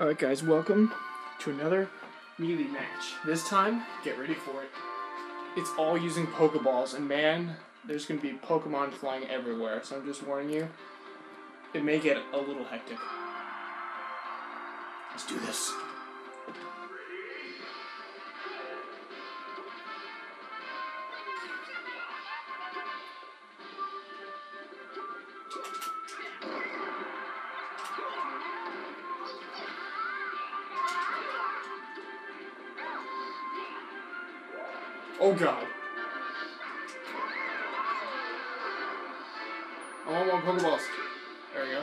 Alright, guys, welcome to another Melee match. This time, get ready for it. It's all using Pokeballs, and man, there's gonna be Pokemon flying everywhere, so I'm just warning you. It may get a little hectic. Let's do this. Oh god. I want more Pokeballs. There we go.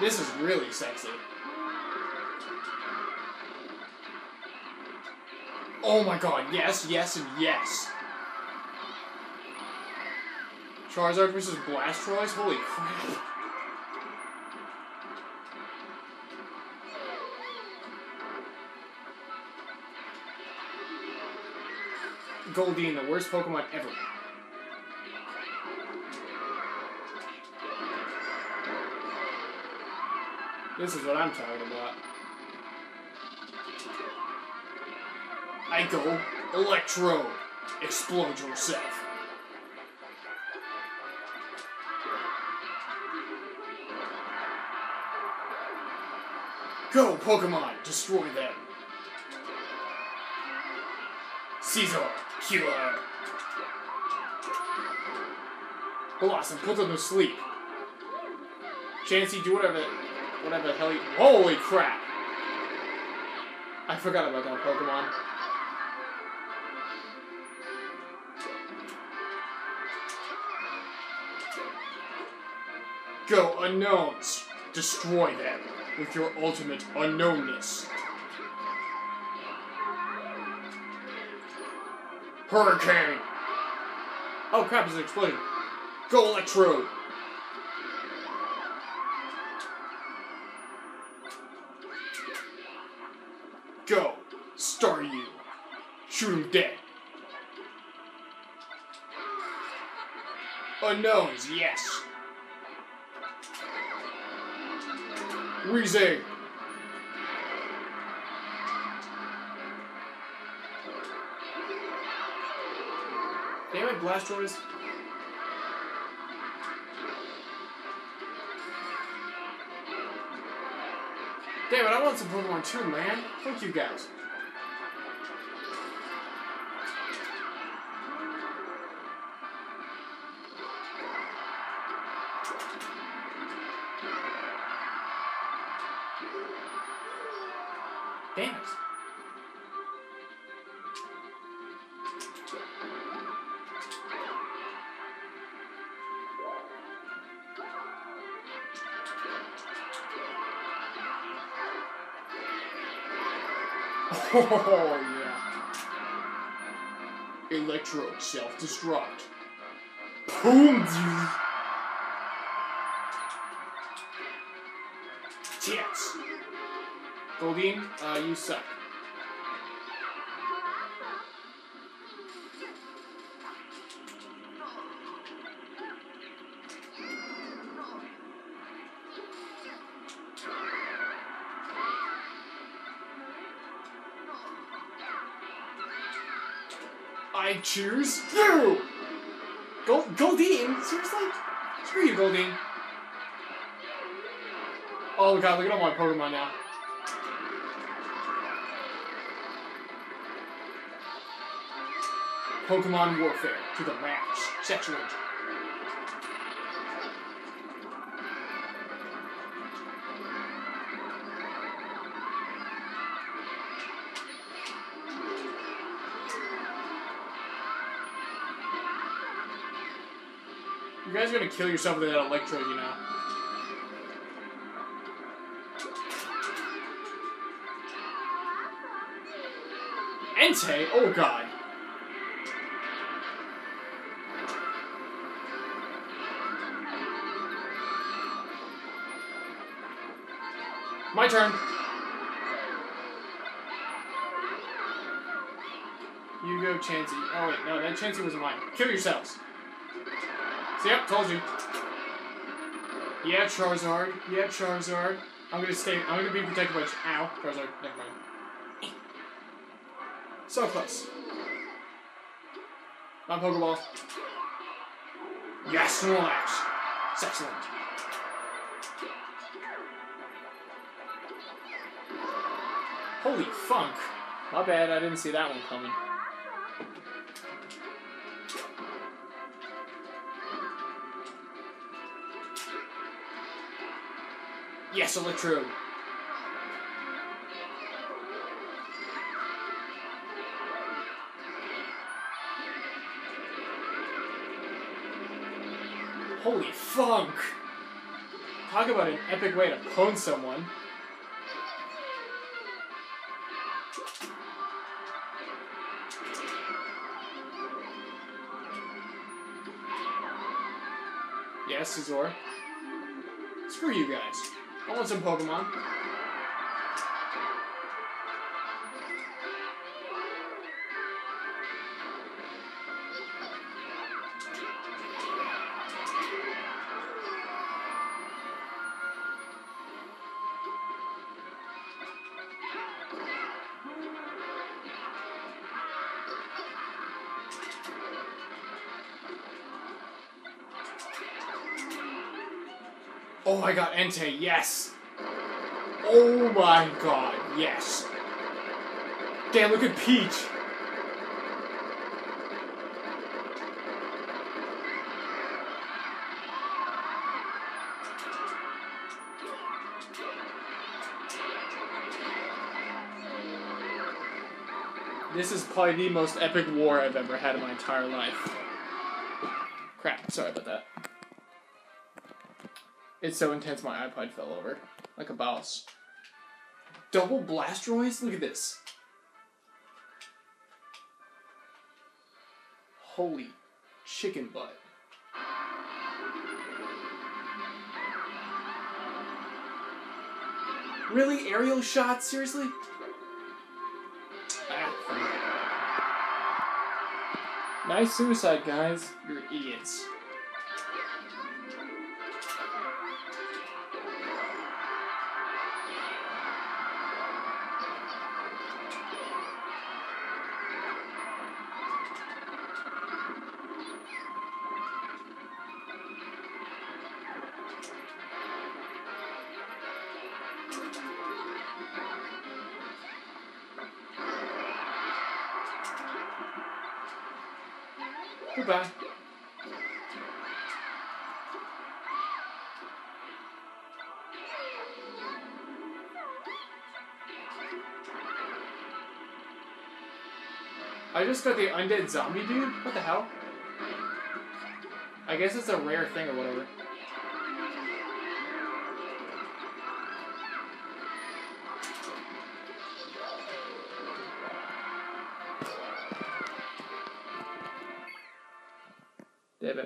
This is really sexy. Oh my god, yes, yes, and yes. Charizard versus Blastoise? Holy crap. Goldeen, the worst Pokemon ever. This is what I'm talking about. I go Electrode. Explode yourself. Go, Pokemon! Destroy them! Scizor! Killer! Blossom, put them to sleep. Chansey, do whatever, whatever the hell you... Holy crap! I forgot about that Pokemon. Go, Unowns! Destroy them with your ultimate unknownness. Hurricane! Oh crap, it's exploding. Go Electro! Go! Staryu! Shoot him dead! Unowns, yes! Weezing! Damn it, Blastoise. Damn it, I want some Pokemon too, man. Thank you guys. Damn it. Oh, yeah. Electrode self-destruct. Boom! Chance. Goldeen, uh, you suck. I choose you! Gold Goldeen? Seriously? Screw you, Goldeen. Oh god, look at all my Pokemon now. Pokemon Warfare to the max. Sexual. You guys are gonna kill yourself with that electrode, you know. Entei? Oh god. My turn. You go, Chansey. Oh wait, no, that Chansey wasn't mine. Kill yourselves. See, yep, told you. Yeah, Charizard. Yeah, Charizard. I'm gonna stay. I'm gonna be protected by. Ow, Charizard. Never mind. So close. My Pokeball. Yes, Snorlax. It's excellent. Holy funk. My bad, I didn't see that one coming. Yes, Electrode. Funk! Talk about an epic way to pwn someone. Yes, Scizor. Screw you guys. I want some Pokemon. Oh my god, Entei, yes! Oh my god, yes! Damn, look at Peach! This is probably the most epic war I've ever had in my entire life. Crap, sorry about that. It's so intense my iPod fell over. Like a boss. Double Blastoise? Look at this. Holy chicken butt. Really? Aerial shots? Seriously? Ah, nice suicide, guys. You're idiots. Goodbye. I just got the undead zombie dude? What the hell? I guess it's a rare thing or whatever.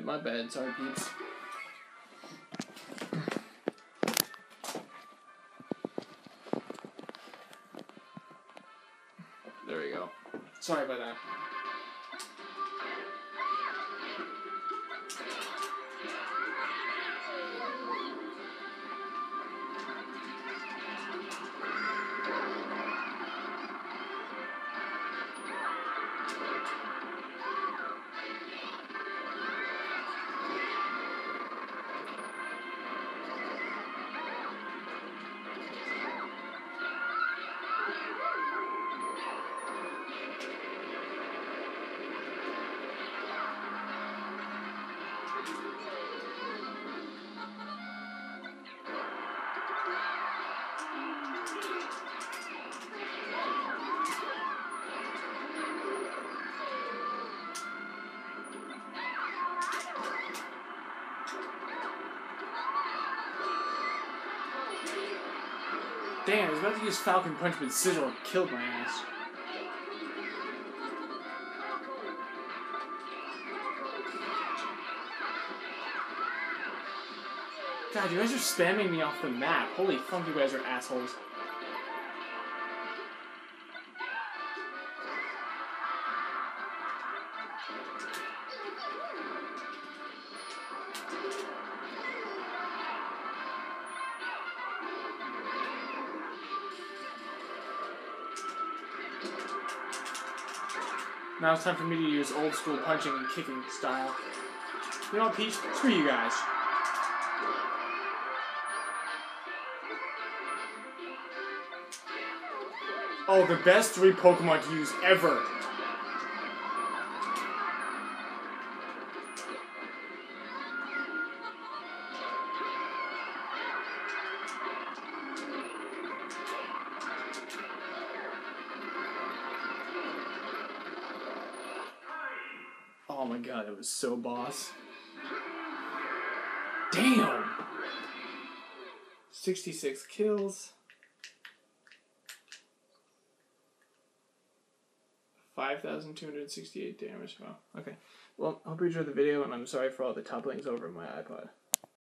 My bad. Sorry, peeps. There we go. Sorry about that. Damn, I was about to use Falcon Punch, but Sigil killed my ass. God, you guys are spamming me off the map. Holy fuck, you guys are assholes. Now it's time for me to use old school punching and kicking style. You know what, Peach? Screw you guys. Oh, the best three Pokemon to use ever. My god, it was so boss. Damn! 66 kills. 5,268 damage. Wow. Okay. Well, I hope you enjoyed the video, and I'm sorry for all the topplings over my iPod.